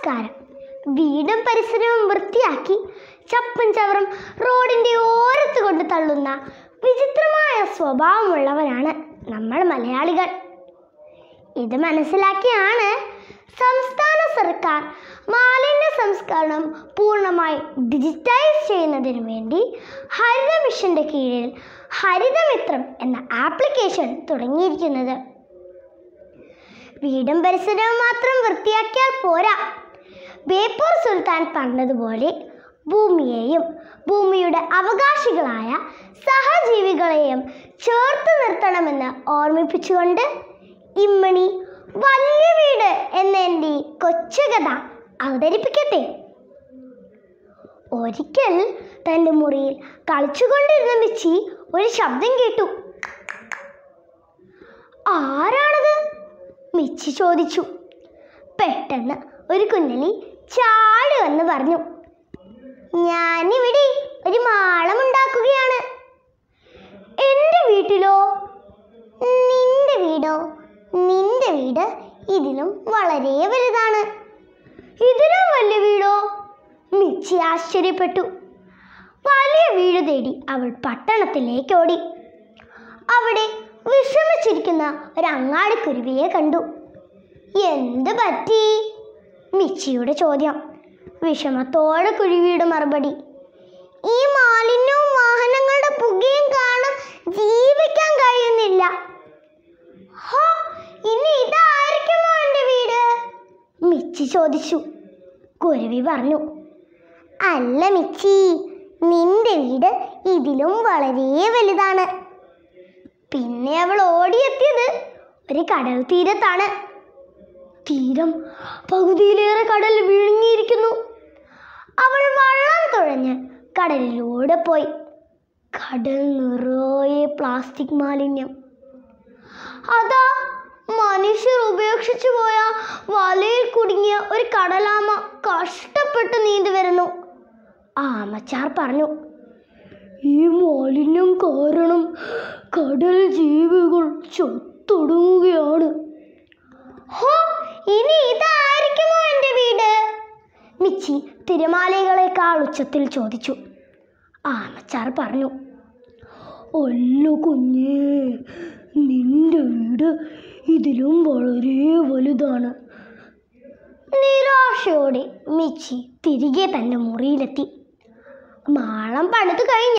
നമസ്കാരം. വീടും പരിസരവും വൃത്തിയാക്കി ചപ്പും ചവറും റോഡിന്റെ ഓരത്ത് കൊണ്ട് തള്ളുന്ന വിചിത്രമായ സ്വഭാവമുള്ളവരാണ് നമ്മൾ മലയാളികൾ. ഇത് മനസ്സിലാക്കിയാണ് സംസ്ഥാന സർക്കാർ മാലിന്യ സംസ്കരണം പൂർണമായി ഡിജിറ്റൈസ് ചെയ്യുന്നതിന് വേണ്ടി ഹരിത മിഷന്റെ കീഴിൽ ഹരിതമിത്രം എന്ന ആപ്ലിക്കേഷൻ തുടങ്ങിയിരിക്കുന്നത്. വീടും പരിസരവും മാത്രം വൃത്തിയാക്കിയാൽ പോരാ. ബേപ്പൂർ സുൽത്താൻ പറഞ്ഞതുപോലെ ഭൂമിയെയും ഭൂമിയുടെ അവകാശികളായ സഹജീവികളെയും ചേർത്ത് നിർത്തണമെന്ന് ഓർമ്മിപ്പിച്ചുകൊണ്ട് ഇമ്മണി വലിയ വീട് എന്ന എന്റെ കൊച്ചുകഥ അവതരിപ്പിക്കട്ടെ. ഒരിക്കൽ തന്റെ മുറിയിൽ കളിച്ചുകൊണ്ടിരുന്ന മിച്ചി ഒരു ശബ്ദം കേട്ടു. ആരാണത്? മിച്ചി ചോദിച്ചു. പെട്ടെന്ന് ഒരു കുഞ്ഞലി ചാടി വന്ന് പറഞ്ഞു. ഞാനിവിടെ ഒരു മാളം ഉണ്ടാക്കുകയാണ്. എന്റെ വീട്ടിലോ? നിന്റെ വീടോ? നിന്റെ വീട് ഇതിലും വളരെ വലുതാണ്. ഇതിലും വലിയ വീടോ? മിച്ചി ആശ്ചര്യപ്പെട്ടു. വലിയ വീട് തേടി അവൾ പട്ടണത്തിലേക്ക് ഓടി. അവിടെ വിഷമിച്ചിരിക്കുന്ന ഒരു അങ്ങാടിക്കുരുവിയെ കണ്ടു. എന്ത് പറ്റി? മിച്ചിയുടെ ചോദ്യം. വിഷമത്തോടെ കുരുവിയുടെ മറുപടി. ഈ മാലിന്യവും വാഹനങ്ങളുടെ പുകയും കാണും ജീവിക്കാൻ കഴിയുന്നില്ല. ഇനി വീട്? മിച്ചി ചോദിച്ചു. കുരുവി പറഞ്ഞു അല്ല മിച്ചി നിന്റെ വീട് ഇതിലും വളരെ വലുതാണ്. പിന്നെ അവൾ ഓടിയെത്തിയത് ഒരു കടൽ തീരത്താണ്. തീരം പകുതിയിലേറെ കടൽ വിഴുങ്ങിയിരിക്കുന്നു. അവൾ വള്ളം തുഴഞ്ഞ് കടലിലൂടെ പോയി. കടൽ നിറയെ പ്ലാസ്റ്റിക് മാലിന്യം. അതാ മനുഷ്യർ ഉപേക്ഷിച്ചു പോയ വലയിൽ കുടുങ്ങിയ ഒരു കടലാമ കഷ്ടപ്പെട്ട് നീന്തി വരുന്നു. ആമച്ചാർ പറഞ്ഞു ഈ മാലിന്യം കാരണം കടൽ ജീവികൾ ചത്തൊടുങ്ങുകയാണ്. ഹോ ഇനി ഇതായിരിക്കുമോ എന്റെ വീട്? മിച്ചി തിരമാലകളെക്കാൾ ഉച്ചത്തിൽ ചോദിച്ചു. ആമച്ചാർ പറഞ്ഞു ഒല്ലു കുഞ്ഞേ നിന്റെ വീട് ഇതിലും വളരെ വലുതാണ്. നിരാശയോടെ മിച്ചി തിരികെ തന്റെ മുറിയിലെത്തി. മാളം പണിത് കഴിഞ്ഞ്